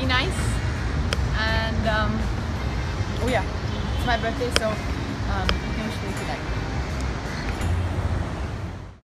be nice. And um, oh yeah, it's my birthday, so um,